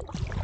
you